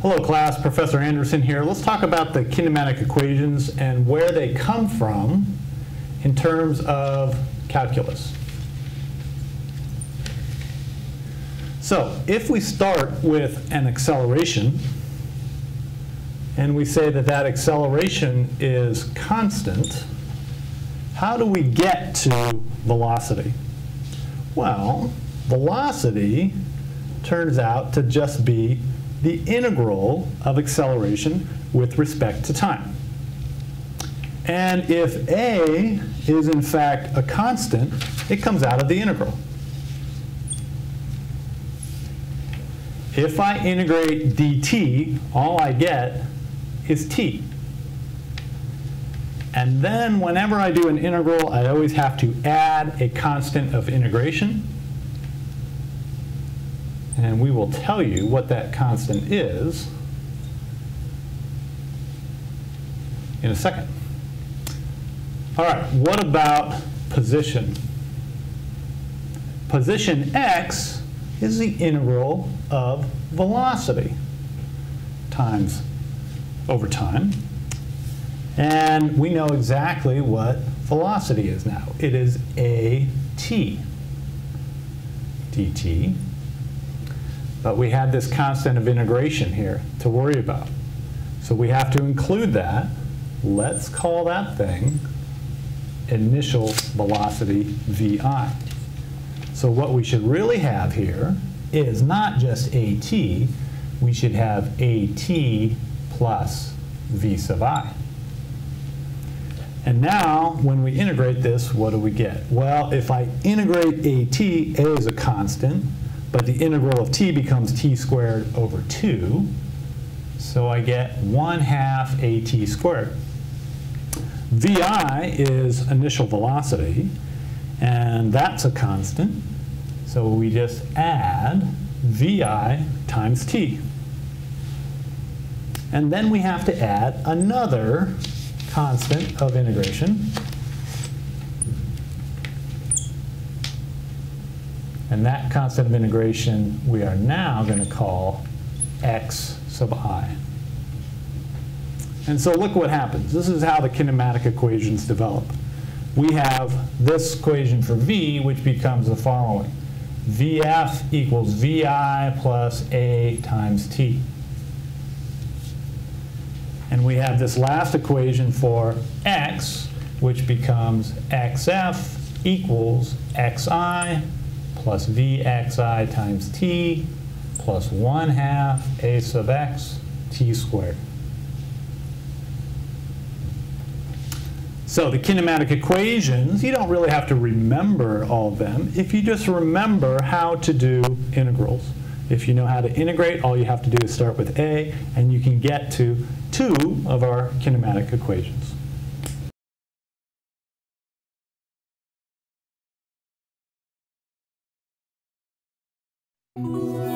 Hello class, Professor Anderson here. Let's talk about the kinematic equations and where they come from in terms of calculus. So if we start with an acceleration and we say that that acceleration is constant, how do we get to velocity? Well, velocity turns out to just be the integral of acceleration with respect to time. And if a is in fact a constant, it comes out of the integral. If I integrate dt, all I get is t. And then whenever I do an integral, I always have to add a constant of integration. And we will tell you what that constant is in a second. All right, what about position? Position x is the integral of velocity times over time. And we know exactly what velocity is now. It is at dt. But we had this constant of integration here to worry about. So we have to include that. Let's call that thing initial velocity vi. So what we should really have here is not just at, we should have at plus v sub i. And now, when we integrate this, what do we get? Well, if I integrate at, a is a constant, but the integral of t becomes t squared over 2. So I get 1 half at squared. vi is initial velocity, and that's a constant. So we just add vi times t. And then we have to add another constant of integration. And that constant of integration we are now going to call x sub i. And so look what happens. This is how the kinematic equations develop. We have this equation for v, which becomes the following. vf equals vi plus a times t. And we have this last equation for x, which becomes xf equals xi plus vxi times t plus 1 half a sub x t squared. So the kinematic equations, you don't really have to remember all of them if you just remember how to do integrals. If you know how to integrate, all you have to do is start with a, and you can get to two of our kinematic equations. Ooh.